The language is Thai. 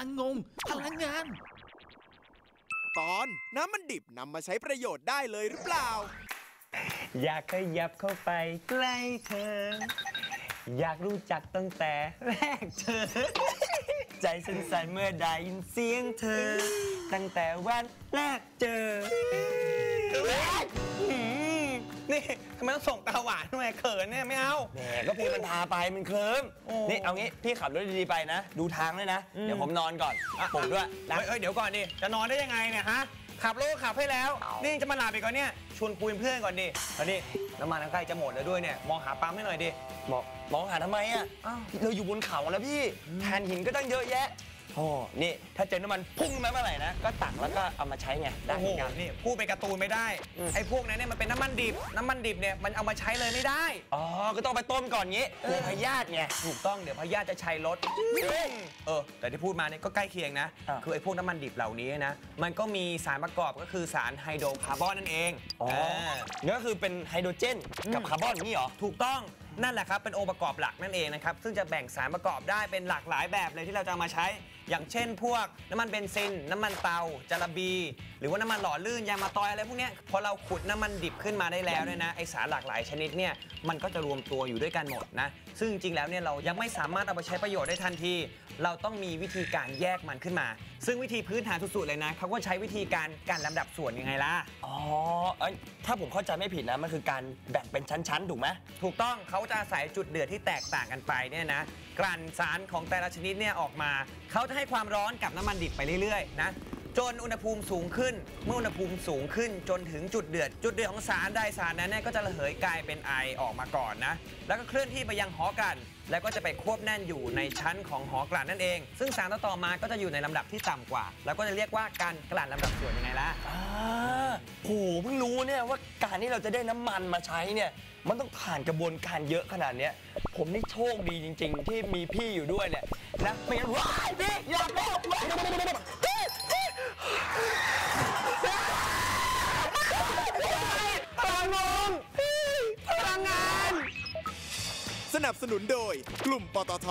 ลังงง พลังงาน ตอนน้ำมันดิบนำมาใช้ประโยชน์ได้เลยหรือเปล่า อยากขยับเข้าไปใกล้เธอ อยากรู้จักตั้งแต่แรกเธอ ใจสั่นสั่นเมื่อได้ยินเสียงเธอ ตั้งแต่วันแรกเจอ นี่ทำไมต้องส่งตาหวานด้วยเขินเนี่ยไม่เอา แหมก็พี่มันพาไปมันเคลิ้มโอ้ นี่เอางี้พี่ขับรถดีๆไปนะ ดูทางด้วยนะ เดี๋ยวผมนอนก่อนปลุกด้วยนะ เฮ้ยเฮ้ยเดี๋ยวก่อนดิ จะนอนได้ยังไงเนี่ยฮะ ขับรถก็ขับให้แล้ว นี่จะมาหลับอีกก่อนเนี่ย ชวนคุยเป็นเพื่อนก่อนดิแล้วนี่น้ำมันใกล้จะหมดแล้วด้วยเนี่ย มองหาปั๊มให้หน่อยดิ มองมองหาทำไมอะอ้าวเราอยู่บนเขาแล้วพี่แทนหินก็ตั้งเยอะแยะ โอ้นี่ถ้าเจอน้ำมันพุ่งมาเมื่อไหร่นะ ก็ตักแล้วก็เอามาใช้ไงได้โอ้เหโหมือนกัน นี่พูดเป็นการ์ตูนไม่ได้อืม ไอ้พวกนั้นเนี่ยมันเป็นน้ำมันดิบน้ำมันดิบเนี่ยมันเอามาใช้เลยไม่ได้ อ๋อ ก็ต้องไปต้มก่อนงี้เพื่อพยาธิไง ถูกต้องเดี๋ยวพยาธิจะชัยรถเออแต่ที่พูดมาเนี่ยก็ใกล้เคียงนะ อะคือไอ้พวกน้ำมันดิบเหล่านี้นะ มันก็มีสารประกอบก็คือสารไฮโดรคาร์บอนนั่นเองอ๋อา นี่ก็คือเป็นไฮโดรเจนกับอืมคาร์บอนนี่เหรอ ถูกต้องนั่นแหละครับ เป็นองค์ประกอบหลักนั่นเองนะครับ ซึ่งจะแบ่งสารประกอบได้เป็นหลากหลายแบบเลยที่เราจะเอามาใช้ อย่างเช่นพวกน้ำมันเบนซิน น้ำมันเตาจาระบี หรือว่าน้ำมันหล่อลื่นยางมาตอยอะไรพวกเนี้ยพอเราขุดน้ำมันดิบขึ้นมาได้แล้วเนี่ยนะไอสารหลากหลายชนิดเนี่ยมันก็จะรวมตัวอยู่ด้วยกันหมดนะซึ่งจริงๆแล้วเนี่ยเรายังไม่สามารถเอาไปใช้ประโยชน์ได้ทันที เราต้องมีวิธีการแยกมันขึ้นมา ซึ่งวิธีพื้นฐานสุดๆเลยนะเขาก็ใช้วิธีการการลำดับส่วนยังไงล่ะอ๋อเอ้ยถ้าผมเข้าใจไม่ผิดนะมันคือการแบ่งเป็นชั้นๆถูกไหมถูกต้องเขาจะอาศัยจุดเดือดที่แตกต่างกันไปเนี่ยนะกลั่นสารของแต่ละชนิดเนี่ยออกมาเขาจะให้ความร้อนกับน้ำมันดิบไปเรื่อยๆนะจนอุณหภูมิสูงขึ้น เมื่ออุณหภูมิสูงขึ้นจนถึงจุดเดือด จุดเดือดของสารใดสารนั้นเนี่ยก็จะระเหยกลายเป็นไอออกมาก่อนนะ แล้วก็เคลื่อนที่ไปยังหอกลั่นแล้วก็จะไปควบแน่นอยู่ในชั้นของหอกลั่นนั่นเอง ซึ่งสารต่อมาก็จะอยู่ในลำดับที่ต่ำกว่า แล้วก็จะเรียกว่าการกลั่นลำดับส่วนยังไงล่ะอ่าโหเพิ่งรู้เนี่ยว่าการที่เราจะได้น้ำมันมาใช้เนี่ยมันต้องผ่านกระบวนการเยอะขนาดเนี้ยผมนี่โชคดีจริง ๆ ที่มีพี่อยู่ด้วยเนี่ยนะไม่งั้นว้ายพี่ นับสนุนโดยกลุ่มปตท